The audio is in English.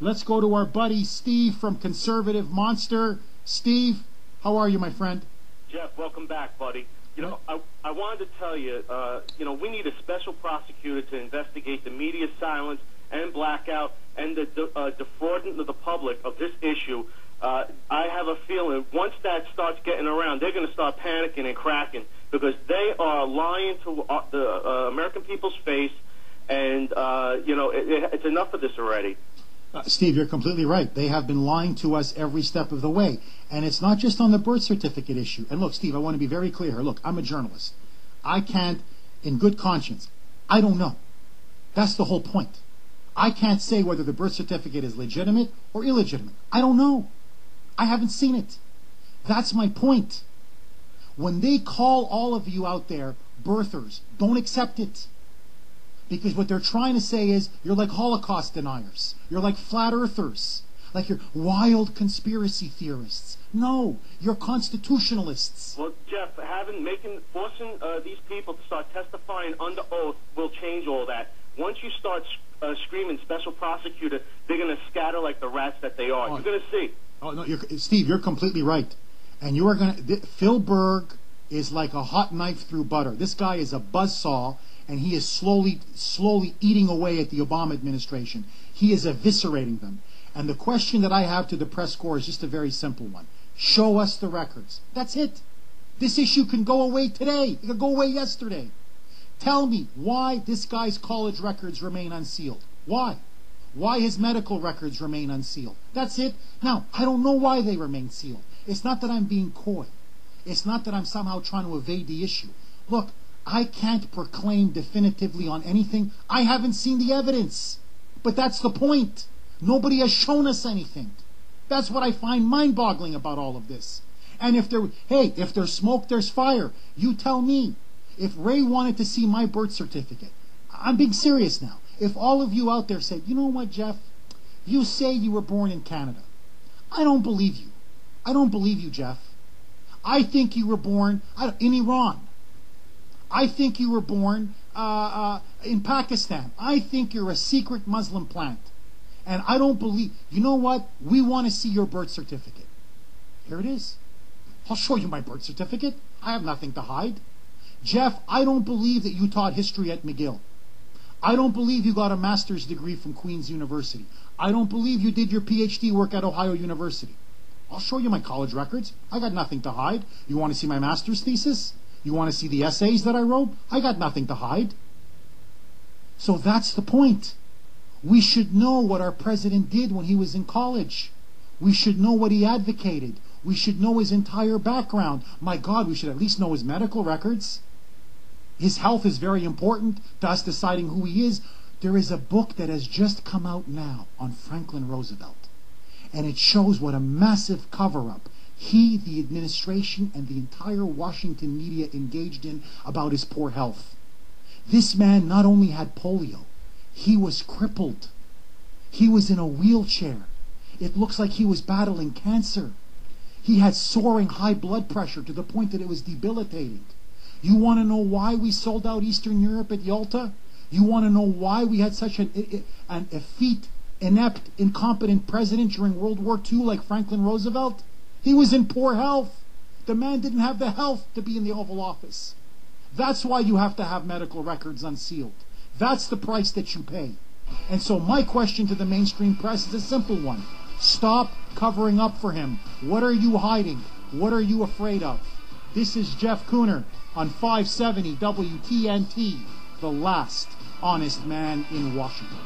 Let's go to our buddy Steve from Conservative Monster. Steve, how are you, my friend? Jeff, welcome back, buddy. You know, I, I wanted to tell you, uh, you know, we need a special prosecutor to investigate the media silence and blackout and the de- uh, defrauding of the public of this issue. Uh, I have a feeling once that starts getting around, they're going to start panicking and cracking because they are lying to uh, the uh, American people's face, and uh, you know, it, it, it's enough of this already. Steve, you're completely right. They have been lying to us every step of the way. And it's not just on the birth certificate issue. And look, Steve, I want to be very clear here. Look, I'm a journalist. I can't, in good conscience, I don't know. That's the whole point. I can't say whether the birth certificate is legitimate or illegitimate. I don't know. I haven't seen it. That's my point. When they call all of you out there birthers, don't accept it. Because what they're trying to say is you're like Holocaust deniers. You're like flat earthers. Like you're wild conspiracy theorists. No, you're constitutionalists. Well, Jeff, having making forcing uh, these people to start testifying under oath will change all that. Once you start uh, screaming special prosecutor, they're going to scatter like the rats that they are. Oh. You're going to see. Oh no, you're, Steve, you're completely right. And you are going to. Phil Berg is like a hot knife through butter. This guy is a buzzsaw, and he is slowly, slowly eating away at the Obama administration. He is eviscerating them. And the question that I have to the press corps is just a very simple one. Show us the records. That's it. This issue can go away today. It could go away yesterday. Tell me why this guy's college records remain unsealed. Why? Why his medical records remain unsealed. That's it. Now, I don't know why they remain sealed. It's not that I'm being coy. It's not that I'm somehow trying to evade the issue. Look, I can't proclaim definitively on anything. I haven't seen the evidence. But that's the point. Nobody has shown us anything. That's what I find mind boggling about all of this. And if there, hey, if there's smoke, there's fire. You tell me. If Ray wanted to see my birth certificate, I'm being serious now. If all of you out there said, you know what, Jeff, you say you were born in Canada. I don't believe you. I don't believe you, Jeff. I think you were born in Iran. I think you were born uh, uh, in Pakistan. I think you're a secret Muslim plant. And I don't believe, you know what? We want to see your birth certificate. Here it is. I'll show you my birth certificate. I have nothing to hide. Jeff, I don't believe that you taught history at McGill. I don't believe you got a master's degree from Queen's University. I don't believe you did your PhD work at Ohio University. I'll show you my college records. I got nothing to hide. You want to see my master's thesis? You want to see the essays that I wrote? I got nothing to hide. So that's the point. We should know what our president did when he was in college. We should know what he advocated. We should know his entire background. My God, we should at least know his medical records. His health is very important to us deciding who he is. There is a book that has just come out now on Franklin Roosevelt. And it shows what a massive cover up he, the administration, and the entire Washington media engaged in about his poor health. This man not only had polio, he was crippled. He was in a wheelchair. It looks like he was battling cancer. He had soaring high blood pressure to the point that it was debilitating. You want to know why we sold out Eastern Europe at Yalta? You want to know why we had such an, an effete, inept, incompetent president during World War II like Franklin Roosevelt? He was in poor health. The man didn't have the health to be in the Oval Office. That's why you have to have medical records unsealed. That's the price that you pay. And so my question to the mainstream press is a simple one. Stop covering up for him. What are you hiding? What are you afraid of? This is Jeff Kuhner on 570 WTNT, the last honest man in Washington.